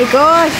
My gosh.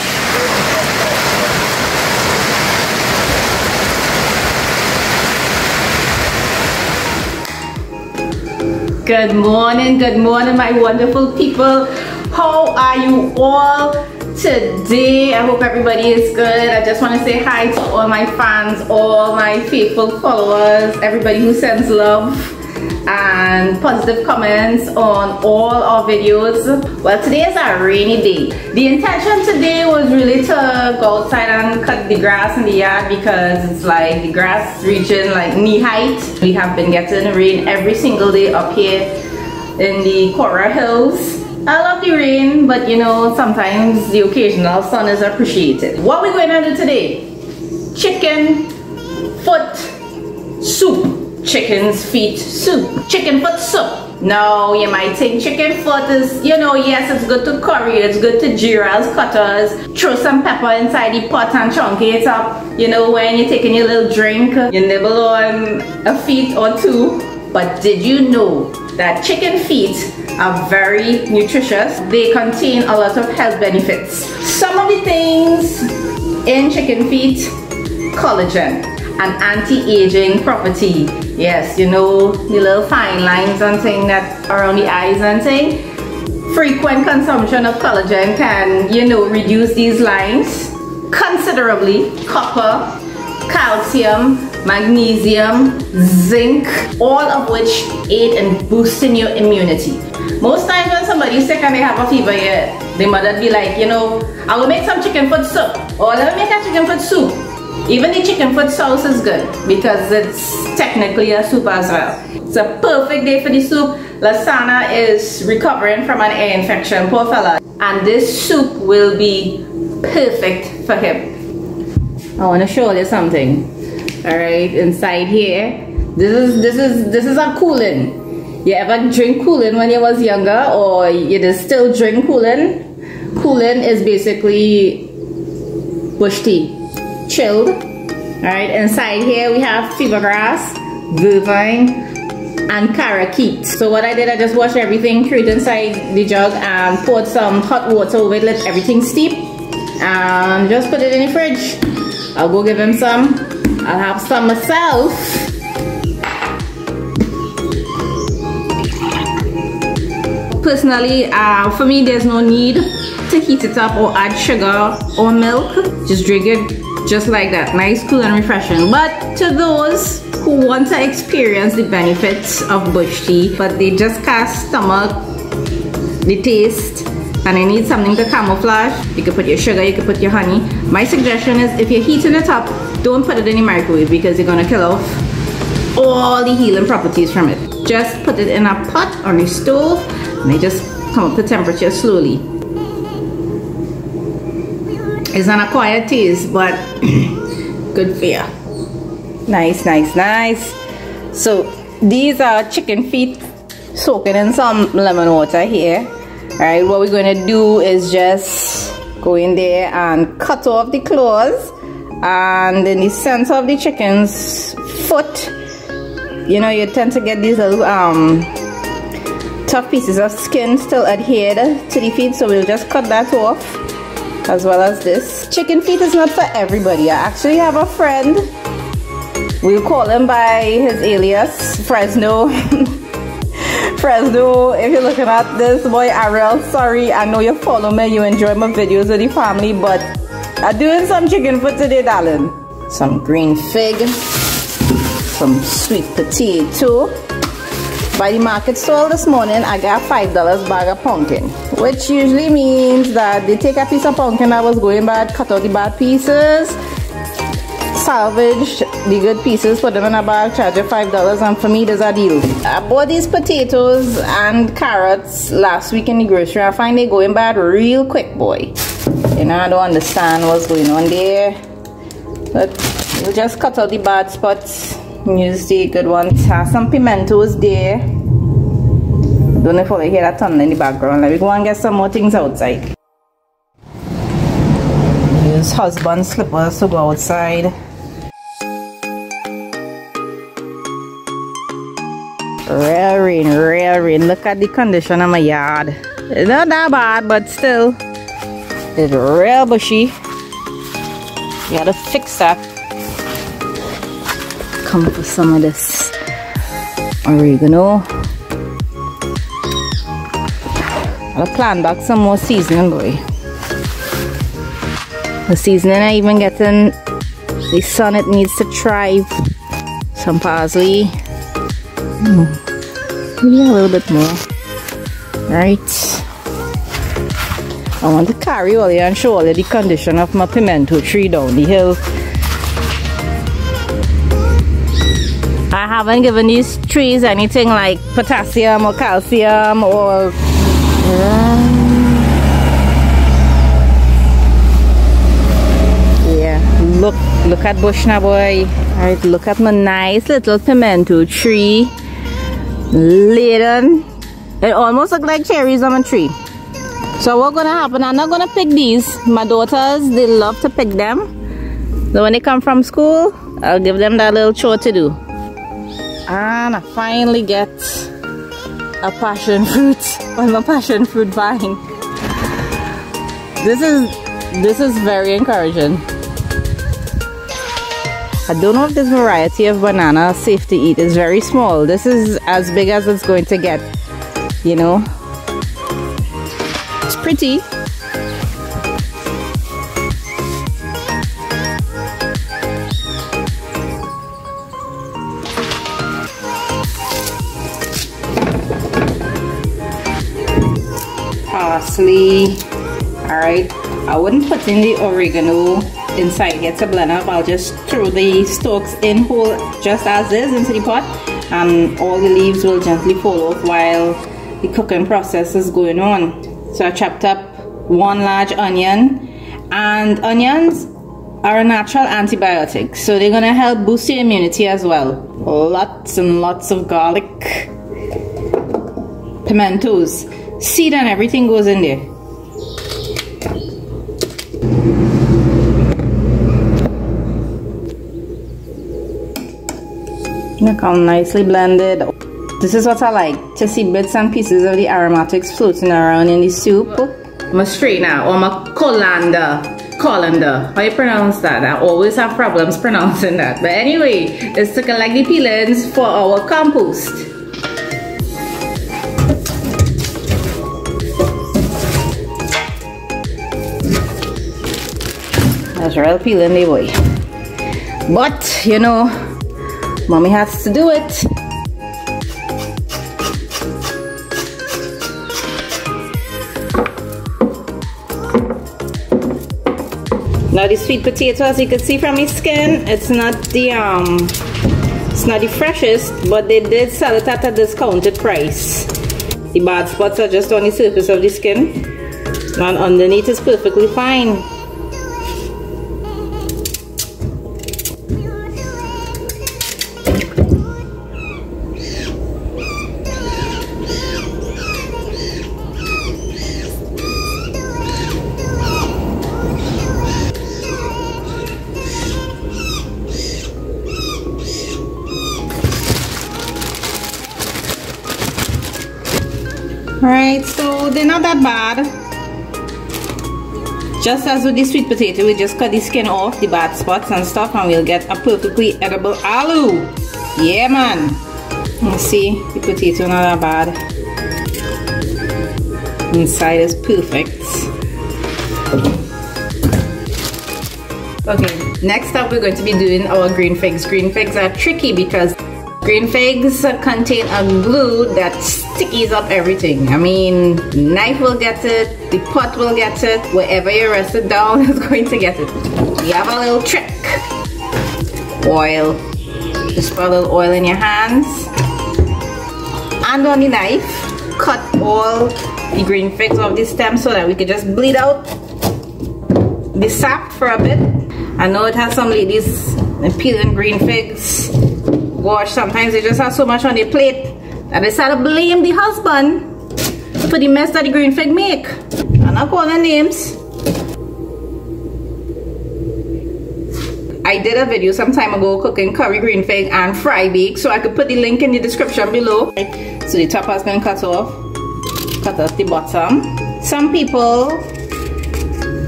Good morning, good morning, my wonderful people. How are you all today? I hope everybody is good. I just want to say hi to all my fans, all my faithful followers, everybody who sends love and positive comments on all our videos. Well, today is a rainy day. The intention today was really to go outside and cut the grass in the yard because it's like the grass reaching like knee height. We have been getting rain every single day up here in the Caura Hills. I love the rain, but you know, sometimes the occasional sun is appreciated. What we're going to do today? Chicken foot soup chicken's feet soup, chicken foot soup. Now you might think chicken foot is, you know, yes, it's good to curry, it's good to jiras, cutters, throw some pepper inside the pot and chunky it up. You know, when you're taking your little drink, you nibble on a feet or two. But did you know that chicken feet are very nutritious? They contain a lot of health benefits. Some of the things in chicken feet, collagen, an anti-aging property. Yes, you know, the little fine lines and thing that around the eyes and thing. Frequent consumption of collagen can, you know, reduce these lines considerably. Copper, calcium, magnesium, zinc, all of which aid in boosting your immunity. Most times when somebody's sick and they have a fever, yeah, the mother be like, you know, I will make some chicken foot soup or let me make a chicken foot soup even the chicken foot sauce is good because it's technically a soup as well. It's a perfect day for the soup. Lasana is recovering from an ear infection, poor fella. And this soup will be perfect for him. I want to show you something. Alright, inside here. This is this is this is a Koolin. You ever drink Koolin when you was younger or you just still drink Koolin? Koolin is basically bush tea chilled. All right, inside here we have fever grass, vervine, and karakeet. So what I did, I just washed everything, threw it inside the jug and poured some hot water over it, let everything steep, and just put it in the fridge. I'll go give him some. I'll have some myself. Personally, uh, for me, there's no need to heat it up or add sugar or milk. Just drink it just like that. Nice cool and refreshing. But to those who want to experience the benefits of bush tea but they just can't stomach the taste and they need something to camouflage you can put your sugar you can put your honey. My suggestion is if you're heating it up don't put it in the microwave because you're gonna kill off all the healing properties from it. Just put it in a pot on the stove and they just come up to temperature slowly it's an acquired taste, but good for you. Nice, nice, nice. So these are chicken feet soaking in some lemon water here. Alright, what we're going to do is just go in there and cut off the claws and in the center of the chicken's foot you know you tend to get these little um tough pieces of skin still adhered to the feet so we'll just cut that off as well as this. Chicken feet is not for everybody. I actually have a friend. We'll call him by his alias, Fresno. Fresno, if you're looking at this, boy Ariel, sorry, I know you follow me, you enjoy my videos with the family, but I'm doing some chicken for today, darling. Some green fig, some sweet potato, by the market stall this morning, I got $5 bag of pumpkin, which usually means that they take a piece of pumpkin that was going bad, cut out the bad pieces, salvage the good pieces, put them in a bag, charge you $5, and for me, there's a deal. I bought these potatoes and carrots last week in the grocery. I find they going bad real quick, boy. You know, I don't understand what's going on there. But we'll just cut out the bad spots use the good ones. Have some pimentos there don't know if you hear that thunder in the background. Let me go and get some more things outside. Use husband slippers to go outside. Real rain rain look at the condition of my yard. It's not that bad but still. It's real bushy. You gotta fix that. Come for some of this oregano. I'll plan back some more seasoning, boy. The seasoning I even getting the sun it needs to thrive. Some parsley. Mm. Maybe a little bit more. Right. I want to carry all you and show you the condition of my pimento tree down the hill. Haven't given these trees anything like potassium or calcium or yeah look look at bush now boy all right look at my nice little pimento tree laden it almost look like cherries on a tree so what's gonna happen, I'm not gonna pick these. My daughters, they love to pick them. So when they come from school, I'll give them that little chore to do. And I finally get a passion fruit on my passion fruit vine. This is this is very encouraging. I don't know if this variety of banana safe to eat. It's very small. This is as big as it's going to get, you know It's pretty. Parsley. Alright, I wouldn't put in the oregano inside here to blend up. I'll just throw the stalks in whole just as is into the pot and all the leaves will gently fall off while the cooking process is going on. So I chopped up one large onion and onions are a natural antibiotic so they're gonna help boost your immunity as well lots and lots of garlic pimentos seed and everything goes in there look how nicely blended this is what I like, to see bits and pieces of the aromatics floating around in the soup. My straightener or my colander. Colander. How you pronounce that? I always have problems pronouncing that. But anyway, let's to collect the peelings for our compost. That's real peeling the boy. But, you know, mommy has to do it. Now the sweet potato, as you can see from its skin, it's not the um, it's not the freshest, but they did sell it at a discounted price. The bad spots are just on the surface of the skin, and underneath is perfectly fine. Bad. Just as with the sweet potato, we just cut the skin off, the bad spots and stuff, and we'll get a perfectly edible aloo. Yeah, man. You see, the potato not that bad. Inside is perfect. Okay, next up we're going to be doing our green figs. Green figs are tricky because Green figs contain a glue that stickies up everything. I mean, knife will get it, the pot will get it, wherever you rest it down is going to get it. You have a little trick. Oil. Just put a little oil in your hands. And on the knife, cut all the green figs off the stem so that we can just bleed out the sap for a bit. I know it has some ladies peeling green figs gosh, sometimes they just have so much on their plate they start to blame the husband for the mess that the green fig make. I'm not calling names. I did a video some time ago cooking curry green fig and fry bake so I could put the link in the description below. So the top has been cut off, cut off the bottom. Some people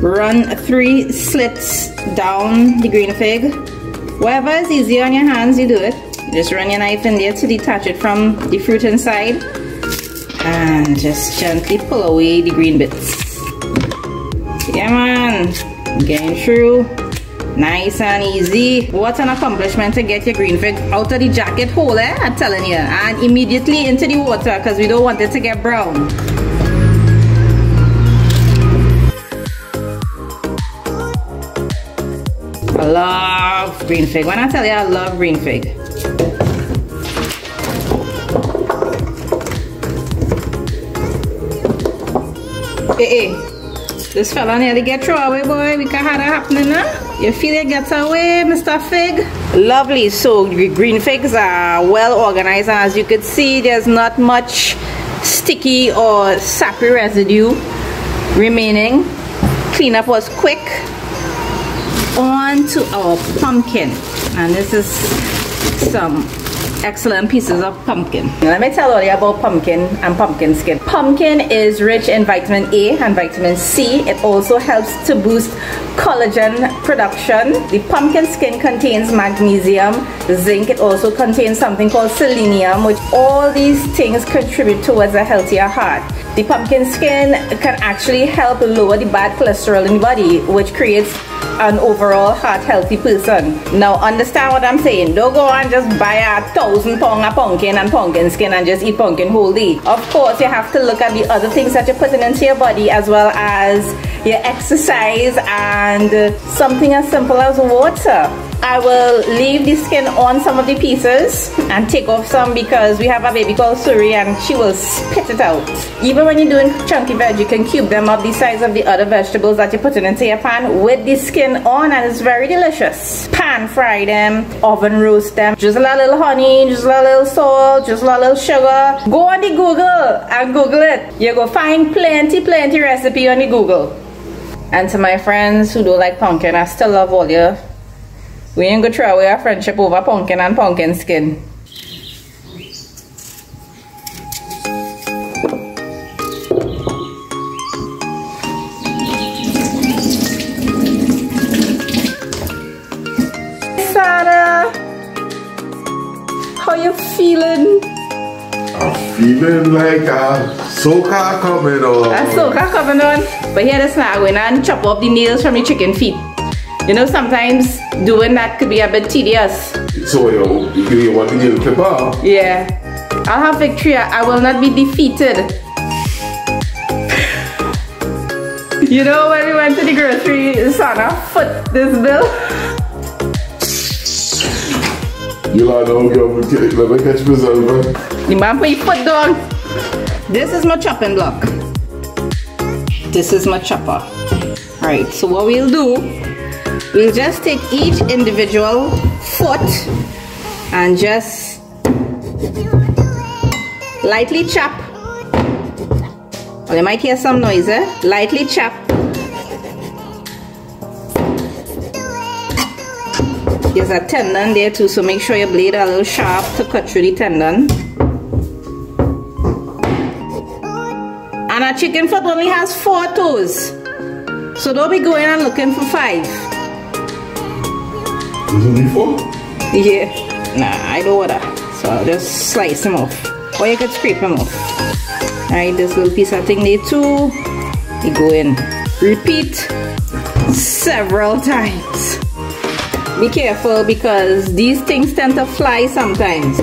run three slits down the green fig. Whatever is easier on your hands, you do it. Just run your knife in there to detach it from the fruit inside and just gently pull away the green bits. Yeah man, getting through. Nice and easy. What an accomplishment to get your green fig out of the jacket hole, eh? I'm telling you. And immediately into the water because we don't want it to get brown. I love green fig. When I tell you I love green fig. Eh, eh. Hey, hey. This fella nearly get thrown away, boy. We can't have that happening now. You feel it gets away, Mr. Fig? Lovely. So green figs are well organized. And as you can see, there's not much sticky or sappy residue remaining. Cleanup was quick. On to our pumpkin. And this is some excellent pieces of pumpkin. Let me tell you about pumpkin and pumpkin skin. Pumpkin is rich in vitamin A and vitamin C. It also helps to boost collagen production. The pumpkin skin contains magnesium, zinc. It also contains something called selenium, which all these things contribute towards a healthier heart. The pumpkin skin can actually help lower the bad cholesterol in the body, which creates an overall heart healthy person. Now understand what I'm saying. Don't go and just buy a thousand pound of pumpkin and pumpkin skin and just eat pumpkin whole day. Of course you have to look at the other things that you're putting into your body as well as your exercise and something as simple as water. I will leave the skin on some of the pieces and take off some because we have a baby called Suri and she will spit it out. Even when you're doing chunky veg, you can cube them up the size of the other vegetables that you're putting into your pan with the skin on and it's very delicious. Pan fry them, oven roast them, just a little honey, just a little salt, just a little sugar. Go on the Google and Google it. You go find plenty, plenty recipe on the Google. And to my friends who don't like pumpkin, I still love all you we ain't gonna throw away our friendship over pumpkin and pumpkin skin. Sarah, how you feeling? I'm feeling like a soca coming on. A soca coming on. But here is now, we're going chop off the nails from the chicken feet. You know, sometimes doing that could be a bit tedious. So you, you want to get a clipper? Yeah. I'll have victory. I will not be defeated. you know when we went to the grocery, Sana foot this bill. You like no girl, let me catch myself. The man put your foot down. This is my chopping block. This is my chopper. Alright, so what we'll do We'll just take each individual foot and just lightly chop. Well, you might hear some noise, eh? Lightly chop. There's a tendon there too, so make sure your blade is a little sharp to cut through the tendon. And a chicken foot only has four toes. So don't be going and looking for five. There's only four? Yeah. Nah, I don't want that. So I'll just slice them off. Or you could scrape them off. Alright, this little piece of thing there too. You go in. Repeat several times. Be careful because these things tend to fly sometimes.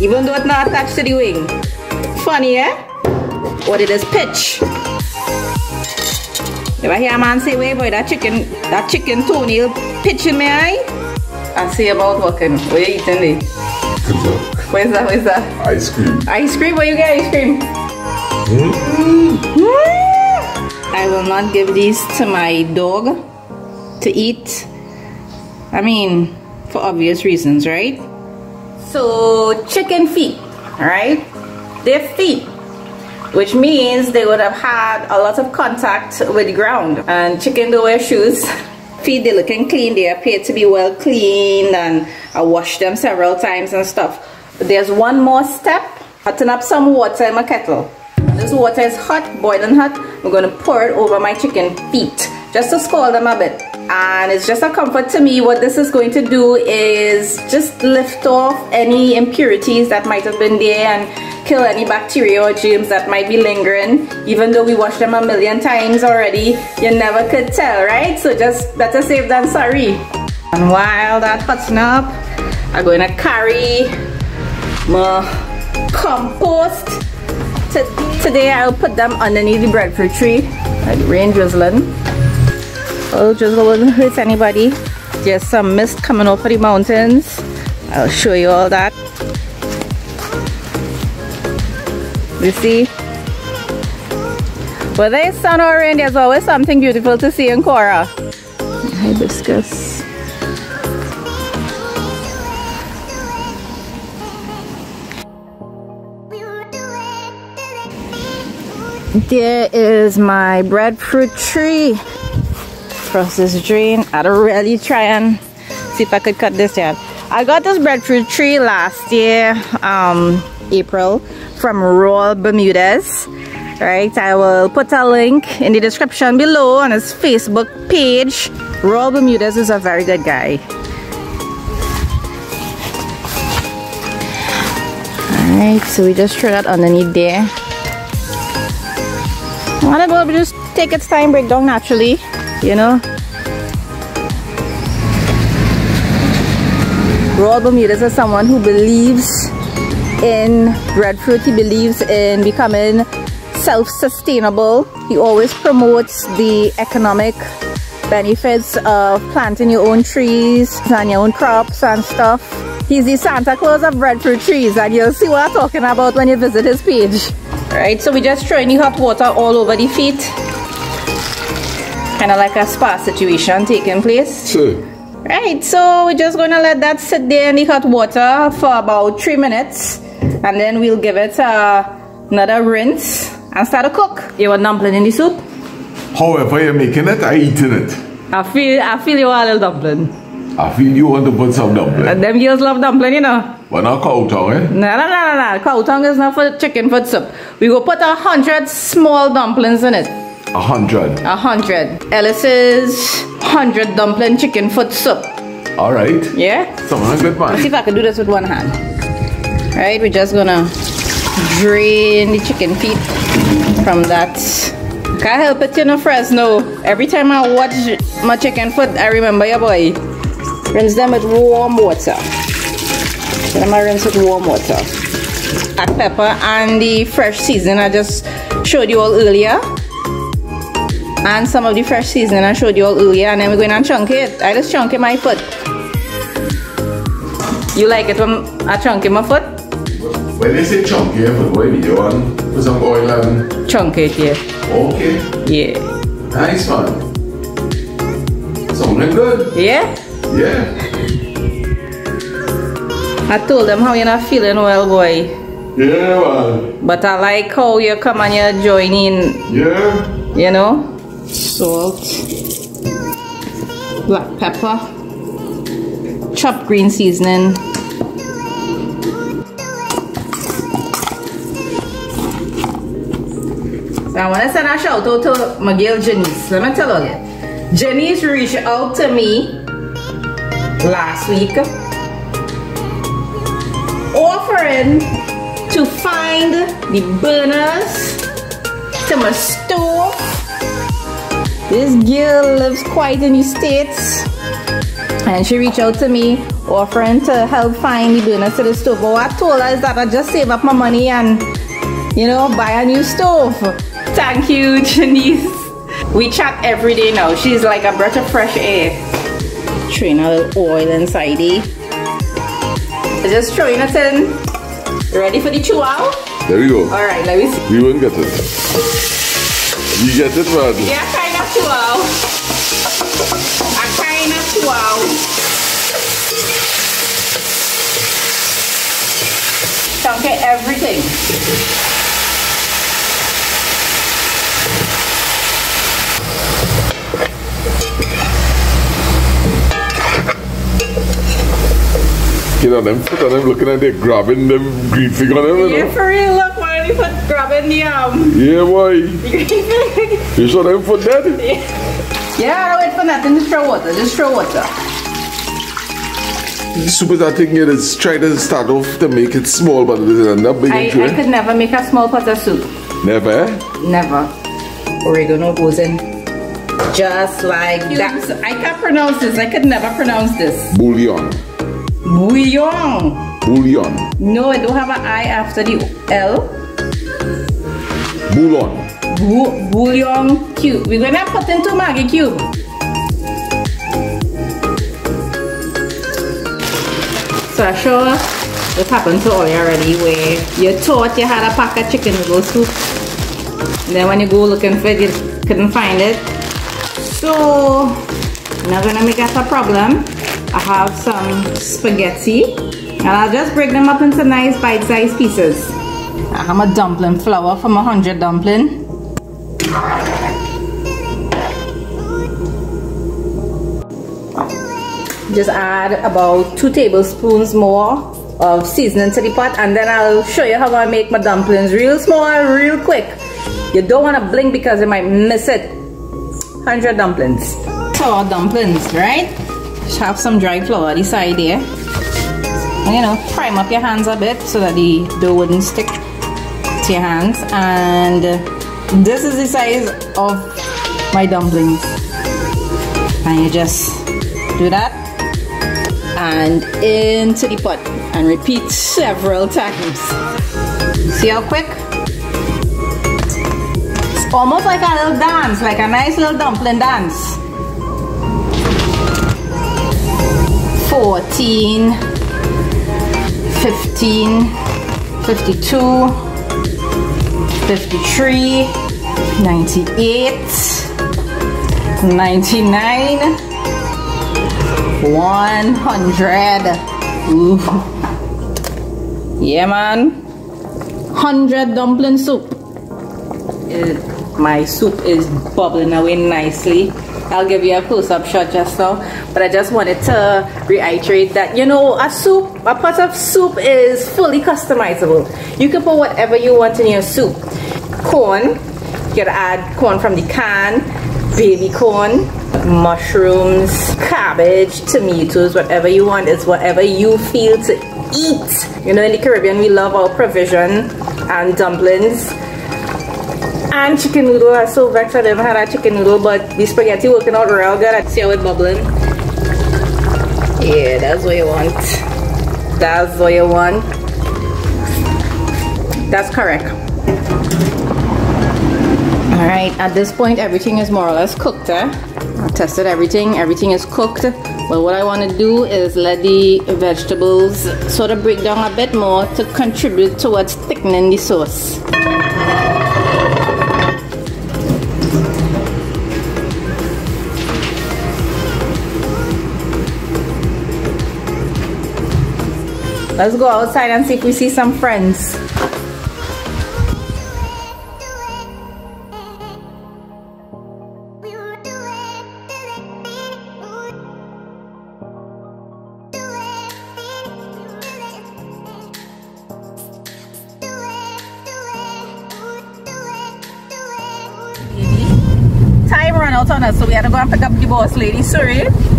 Even though it's not attached to the wing. Funny, eh? What it is pitch. If I hear a man say, wait boy, that chicken, that chicken toenail pitching me eye, I say about walking. What you eating there? Where's that, where's that? Ice cream. Ice cream? Where you get ice cream? Mm. I will not give these to my dog to eat. I mean, for obvious reasons, right? So, chicken feet, right? Their feet which means they would have had a lot of contact with the ground. And chicken don't wear shoes. Feet, they looking clean. They appear to be well cleaned and I washed them several times and stuff. But there's one more step. Turn up some water in my kettle. This water is hot, boiling hot. I'm gonna pour it over my chicken feet just to scald them a bit. And it's just a comfort to me. What this is going to do is just lift off any impurities that might have been there and kill any bacteria or germs that might be lingering. Even though we washed them a million times already, you never could tell, right? So just better safe than sorry. And while that hot's up, I'm gonna carry my compost. Today I'll put them underneath the breadfruit tree. Like rain drizzling. Oh, drizzle wouldn't hurt anybody. Just some mist coming over the mountains. I'll show you all that. You see? Whether it's sun or rain, there's always something beautiful to see in Caura. Hibiscus. There is my breadfruit tree across this drain. I'd really try and see if I could cut this down. I got this breadfruit tree last year, um, April, from Raul Bermudez. Right, I will put a link in the description below on his Facebook page. Raul Bermudez is a very good guy. Alright, so we just throw that underneath there. And it will just take its time break down naturally, you know. Raul Bermudez is someone who believes in breadfruit. He believes in becoming self-sustainable. He always promotes the economic benefits of planting your own trees and your own crops and stuff. He's the Santa Claus of breadfruit trees and you'll see what I'm talking about when you visit his page. Right, so we just throwing the hot water all over the feet. Kind of like a spa situation taking place. Sure. Right, so we're just gonna let that sit there in the hot water for about three minutes. And then we'll give it uh, another rinse and start to cook. You want dumpling in the soup? However you're making it, I eating it. I feel I feel you want a little dumpling. I feel you want to put some dumpling. And them girls love dumpling, you know. But not cow tongue, eh? No, no, no, no, no. Cow tongue is not for chicken foot soup. We will put a hundred small dumplings in it. A hundred. A hundred. Ellis's hundred dumpling chicken foot soup. Alright. Yeah? Someone a good Let's see if I can do this with one hand. Right, we're just gonna drain the chicken feet from that. Can't help it, you know, Fresno. Every time I watch my chicken foot, I remember your boy. Rinse them with warm water. Then I'm gonna rinse with warm water. Black pepper and the fresh seasoning I just showed you all earlier. And some of the fresh seasoning I showed you all earlier. And then we're going to chunk it. I just chunk it my foot. You like it when I chunk in my foot? When they say chunky, eh, but when you want put some oil and Chunk it, yeah. okay. Yeah. Nice man. Something good. Yeah? Yeah. I told them how you're not feeling well, boy. Yeah man. But I like how you come and you join in, Yeah. you know? Salt, black pepper, chopped green seasoning. So I want to send a shout out to my girl Janice. Let me tell you. Janice reached out to me last week offering to find the burners to my stove. This girl lives quite in the States and she reached out to me offering to help find the burners to the stove. But what I told her is that I just save up my money and you know buy a new stove. Thank you, Janice. We chat every day now. She's like a breath of fresh air. Train a little oil inside it. Just throwing it in. Ready for the chew out? There we go. Alright, let me see. We won't get it. You get it man. Yeah, kind of chew out. I kind of chew out. Chunk it everything. You know them foot on them looking at they grabbing them green fig on them. You Yeah, know? for real, look man. Ready for grabbing the um. Yeah, boy. You saw them for that? yeah, don't wait for nothing. Just throw water. Just throw water. The soup is, I think, yeah, let's to start off to make it small, but it's not big I, into I could never make a small pot of soup. Never, eh? Never. Oregano goes in just like that. I can't pronounce this. I could never pronounce this. Bouillon. Bouillon. Bouillon. No, I don't have an I after the L. Bouillon. Bu- bouillon cube. We're gonna put into Maggi cube. So I'm sure this happened to all you already where you thought you had a pack of chicken noodle soup. And then when you go looking for it, you couldn't find it. So not gonna make that a problem. I have some spaghetti and I'll just break them up into nice bite-sized pieces. I have a dumpling flour from a hundred dumpling. Just add about two tablespoons more of seasoning to the pot and then I'll show you how I make my dumplings real small, real quick. You don't want to blink because you might miss it. 100 dumplings. So our dumplings, right? Just have some dry flour on the side there. And you know, prime up your hands a bit so that the dough wouldn't stick to your hands. And this is the size of my dumplings. And you just do that and into the pot and repeat several times. See how quick? It's almost like a little dance, like a nice little dumpling dance. 14, 15, 52, 53, 98, 99, 100. Ooh. Yeah, man. 100 dumpling soup. It, my soup is bubbling away nicely. I'll give you a close-up shot just now. But I just wanted to reiterate that, you know, a soup, a pot of soup is fully customizable. You can put whatever you want in your soup. Corn, you can add corn from the can, baby corn, mushrooms, cabbage, tomatoes, whatever you want. It's whatever you feel to eat. You know, in the Caribbean, we love our provision and dumplings. And chicken noodle. I'm so vexed I never had a chicken noodle, but the spaghetti working out real good. I see how it bubbling. Yeah, that's what you want. That's what you want. That's correct. All right, at this point, everything is more or less cooked. Eh? I tested everything, everything is cooked. But what I want to do is let the vegetables sort of break down a bit more to contribute towards thickening the sauce. Let's go outside and see if we see some friends. Time run out on us, so we had to go and pick up the boss lady. Sorry.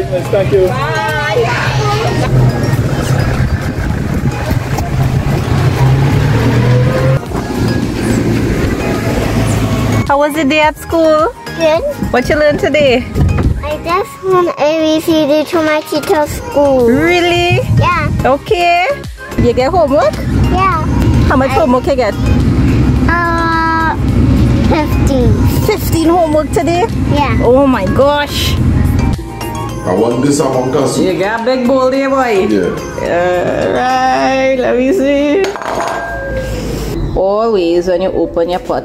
Right, nice, thank you. How was the day at school? Good. What you learned today? I just want ABCD to my teacher school. Really? Yeah, Okay. You get homework? yeah. How much homework you get? Uh, 15. 15 homework today? Yeah. Oh my gosh. I want this among us. You got a big bowl there, boy. Yeah. Alright, let me see. Always when you open your pot,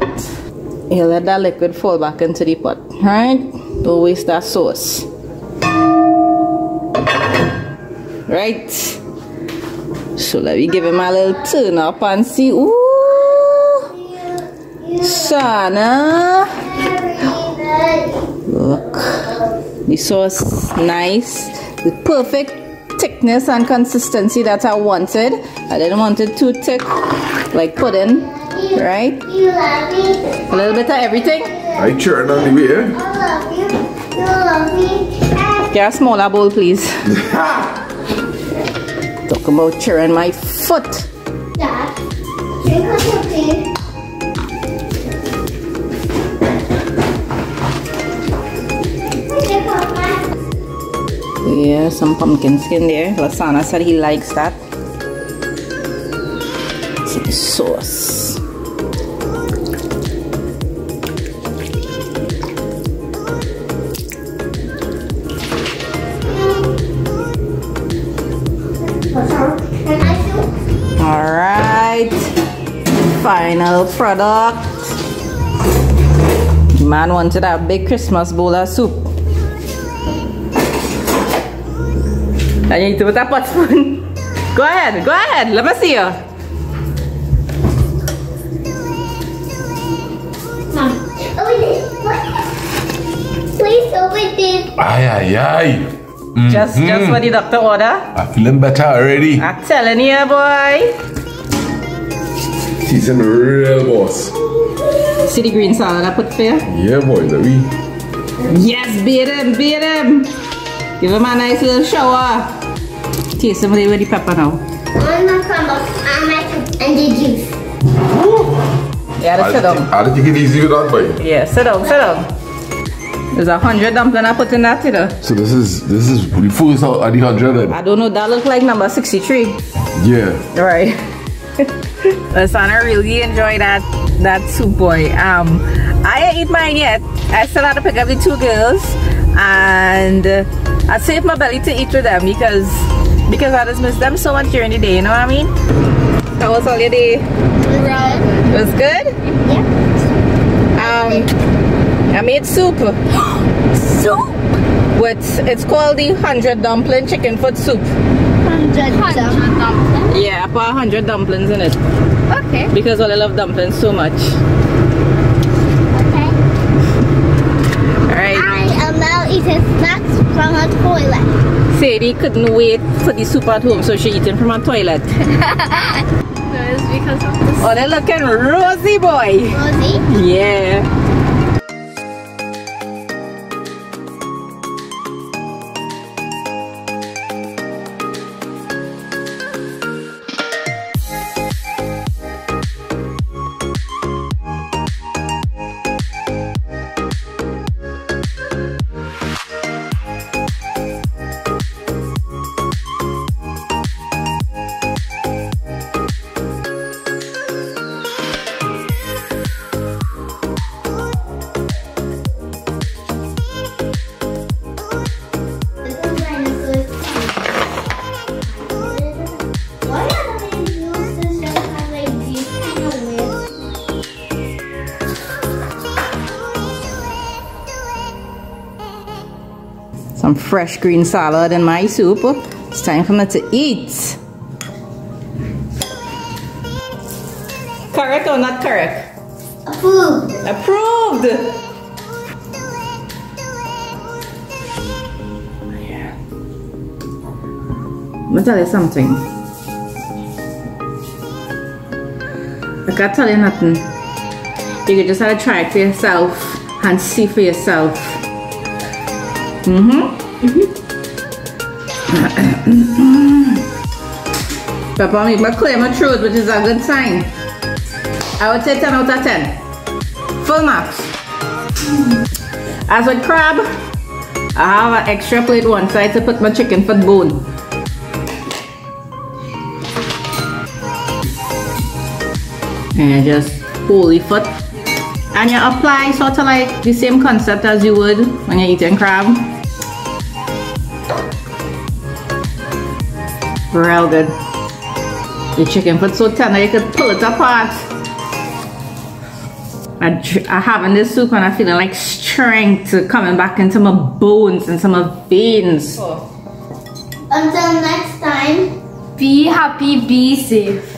you let that liquid fall back into the pot, right? Don't waste that sauce. Right? So let me give him a little turn up and see. Ooh, Sana. Look. The sauce nice. The perfect thickness and consistency that I wanted. I didn't want it too thick, like pudding, right? You love me. A little bit of everything. I churn on the way. I love you. You love me. And Get a smaller bowl, please. Talk about churning my foot. Dad, drink up your. Drink Yeah, some pumpkin skin there. Lasana said he likes that. Some sauce. feel Alright. Final product. Man wanted a big Christmas bowl of soup. I need to put a pot spoon. Go ahead, go ahead. Let me see you. Mom, oh, open it. What? Please open it. Aye, aye, aye. Just just mm-hmm. what the doctor order. I'm feeling better already. I'm telling you, boy. He's a real boss. See the green salad I put for you? Yeah, boy, let me. Yes, beat him, beat him. Give him a nice little shower. Taste some of the with the pepper now. On my crumble, on my and the juice. Yeah, just sit down. How did you get easy with that, boy? Yeah, sit down, sit down. There's a hundred dumpling I put in that, you know. So this is this is the first out of the hundred. then? I don't know, that look like number 63. Yeah. Right. Listen, I really enjoy that that soup boy. Um, I ain't eat mine yet. I still had to pick up the two girls, and uh, I saved my belly to eat with them because because I just miss them so much during the day. You know what I mean? How was all your day? It was good. Yeah. Um, I made soup. Soup. With it's called the hundred dumpling chicken foot soup. Hundred dumpling. Yeah, I put hundred dumplings in it Okay. because well, I love dumplings so much. Okay. Alright. I am now eating snacks from a toilet. Sadie couldn't wait for the soup at home, so she eating from her toilet. Because of the Oh, they're looking rosy, boy. Rosie. Yeah. Fresh green salad and my soup. It's time for me to eat. Correct or not correct? Food. Approved. Let me tell you something. I can't tell you nothing. You can just have to try it for yourself and see for yourself. Mm-hmm. Mm-hmm. Papa make me clear my throat, which is a good sign. I would say 10 out of 10. Full marks. As with crab, I have an extra plate one side to put my chicken foot bone. And just the foot. And you apply sort of like the same concept as you would when you're eating crab. Real good. The chicken foot so tender you could pull it apart. I, I having this soup and I feeling like strength coming back into my bones and some of veins. Oh. Until next time. Be happy, be safe.